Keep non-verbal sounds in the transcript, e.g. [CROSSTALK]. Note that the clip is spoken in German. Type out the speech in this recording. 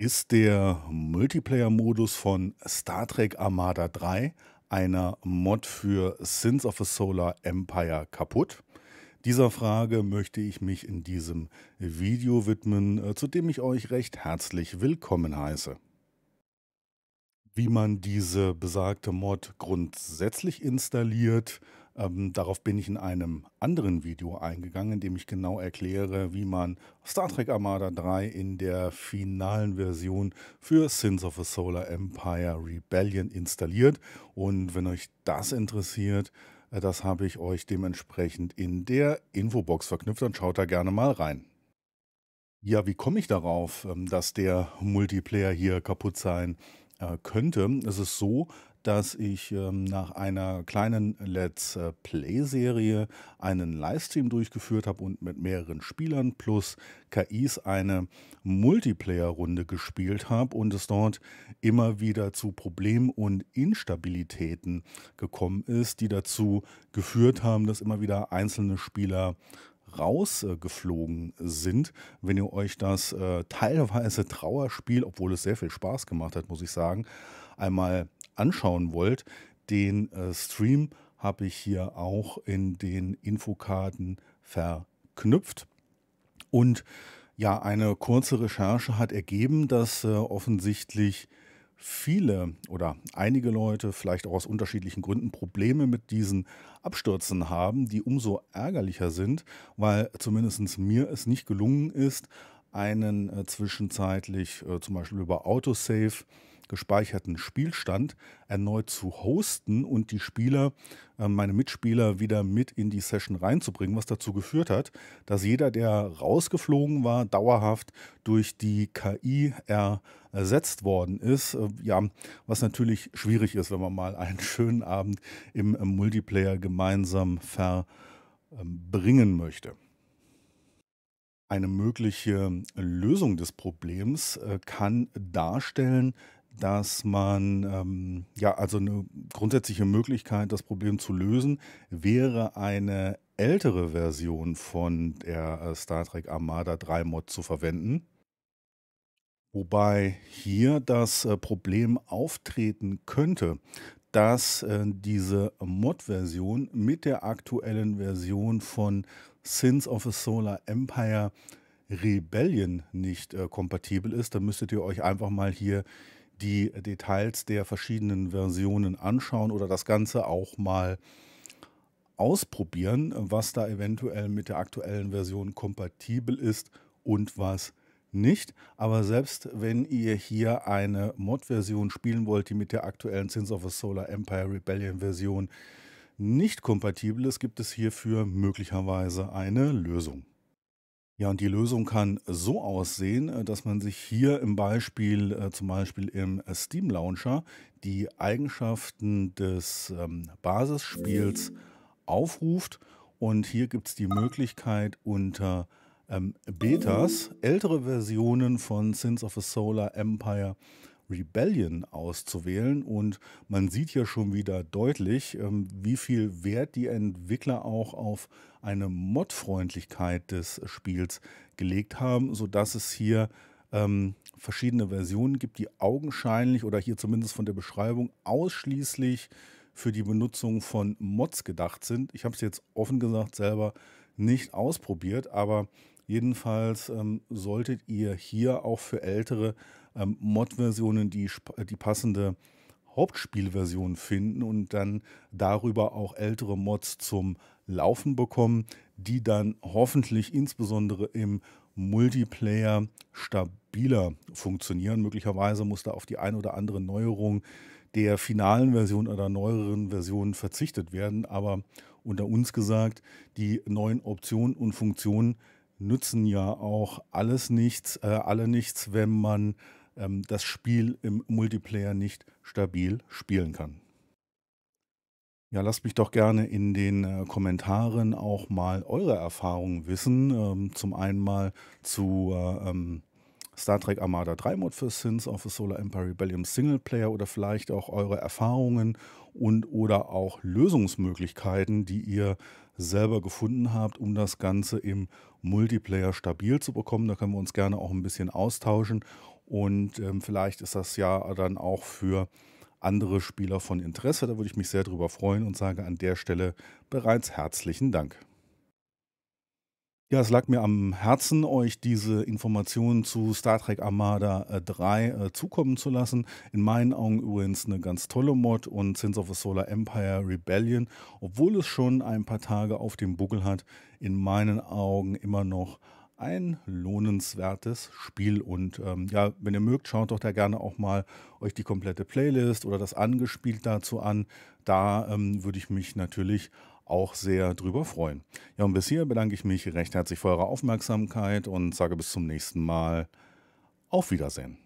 Ist der Multiplayer-Modus von Star Trek Armada 3, einer Mod für Sins of a Solar Empire, kaputt? Dieser Frage möchte ich mich in diesem Video widmen, äh, zu dem ich euch recht herzlich willkommen heiße. Wie man diese besagte Mod grundsätzlich installiert, ähm, darauf bin ich in einem anderen Video eingegangen, in dem ich genau erkläre, wie man Star Trek Armada 3 in der finalen Version für Sins of a Solar Empire Rebellion installiert. Und wenn euch das interessiert, äh, das habe ich euch dementsprechend in der Infobox verknüpft, dann schaut da gerne mal rein. Ja, wie komme ich darauf, ähm, dass der Multiplayer hier kaputt sein äh, könnte? Es ist so, dass ich ähm, nach einer kleinen Let's äh, Play-Serie einen Livestream durchgeführt habe und mit mehreren Spielern plus KIs eine Multiplayer-Runde gespielt habe und es dort immer wieder zu Problemen und Instabilitäten gekommen ist, die dazu geführt haben, dass immer wieder einzelne Spieler rausgeflogen sind. Wenn ihr euch das äh, teilweise [LAUGHS] Trauerspiel, obwohl es sehr viel Spaß gemacht hat, muss ich sagen, einmal anschauen wollt, den äh, Stream habe ich hier auch in den Infokarten verknüpft. Und ja, eine kurze Recherche hat ergeben, dass äh, offensichtlich viele oder einige Leute vielleicht auch aus unterschiedlichen Gründen Probleme mit diesen Abstürzen haben, die umso ärgerlicher sind, weil zumindest mir es nicht gelungen ist, einen äh, zwischenzeitlich äh, zum Beispiel über Autosave gespeicherten Spielstand erneut zu hosten und die Spieler, äh, meine Mitspieler wieder mit in die Session reinzubringen, was dazu geführt hat, dass jeder, der rausgeflogen war, dauerhaft durch die KI ersetzt worden ist. Äh, ja, was natürlich schwierig ist, wenn man mal einen schönen Abend im Multiplayer gemeinsam verbringen möchte. Eine mögliche Lösung des Problems äh, kann darstellen, dass man, ähm, ja, also eine grundsätzliche Möglichkeit, das Problem zu lösen, wäre eine ältere Version von der äh, Star Trek Armada 3 Mod zu verwenden. Wobei hier das äh, Problem auftreten könnte, dass äh, diese Mod-Version mit der aktuellen Version von Sins of a Solar Empire Rebellion nicht kompatibel ist. Dann müsstet ihr euch einfach mal hier die Details der verschiedenen Versionen anschauen oder das Ganze auch mal ausprobieren, was da eventuell mit der aktuellen Version kompatibel ist und was nicht. Aber selbst wenn ihr hier eine Mod-Version spielen wollt, die mit der aktuellen Sins of a Solar Empire Rebellion Version nicht kompatibel ist, gibt es hierfür möglicherweise eine Lösung. Ja, und die Lösung kann so aussehen, äh, dass man sich hier im Beispiel, äh, zum Beispiel im äh, Steam Launcher, die Eigenschaften des ähm, Basisspiels aufruft. Und hier gibt es die Möglichkeit unter ähm, Betas ältere Versionen von Sins of a Solar Empire Rebellion auszuwählen. Und man sieht hier schon wieder deutlich, ähm, wie viel Wert die Entwickler auch auf eine Mod-Freundlichkeit des Spiels gelegt haben, sodass es hier ähm, verschiedene Versionen gibt, die augenscheinlich oder hier zumindest von der Beschreibung ausschließlich für die Benutzung von Mods gedacht sind. Ich habe es jetzt offen gesagt selber nicht ausprobiert, aber jedenfalls ähm, solltet ihr hier auch für ältere ähm, Mod-Versionen die, die passende Hauptspielversion finden und dann darüber auch ältere Mods zum Laufen bekommen, die dann hoffentlich insbesondere im Multiplayer stabiler funktionieren. Möglicherweise muss da auf die ein oder andere Neuerung der finalen Version oder neueren Versionen verzichtet werden. Aber unter uns gesagt, die neuen Optionen und Funktionen nützen ja auch alles nichts, äh, alle nichts, wenn man ähm, das Spiel im Multiplayer nicht stabil spielen kann. Ja, lasst mich doch gerne in den äh, Kommentaren auch mal eure Erfahrungen wissen. Ähm, zum einen mal zu äh, ähm, Star Trek Armada 3 Mod für Sins of the Solar Empire Rebellion Singleplayer oder vielleicht auch eure Erfahrungen und oder auch Lösungsmöglichkeiten, die ihr selber gefunden habt, um das Ganze im Multiplayer stabil zu bekommen. Da können wir uns gerne auch ein bisschen austauschen Und ähm, vielleicht ist das ja dann auch für andere Spieler von Interesse. Da würde ich mich sehr drüber freuen und sage an der Stelle bereits herzlichen Dank. Ja, es lag mir am Herzen, euch diese Informationen zu Star Trek Armada äh, 3 äh, zukommen zu lassen. In meinen Augen übrigens eine ganz tolle Mod und Sins of a Solar Empire Rebellion, obwohl es schon ein paar Tage auf dem Buckel hat, in meinen Augen immer noch ein lohnenswertes Spiel. Und ähm, ja, wenn ihr mögt, schaut doch da gerne auch mal euch die komplette Playlist oder das angespielt dazu an. Da ähm, würde ich mich natürlich auch sehr drüber freuen. Ja, und bis hier bedanke ich mich recht herzlich für eure Aufmerksamkeit und sage bis zum nächsten Mal. Auf Wiedersehen.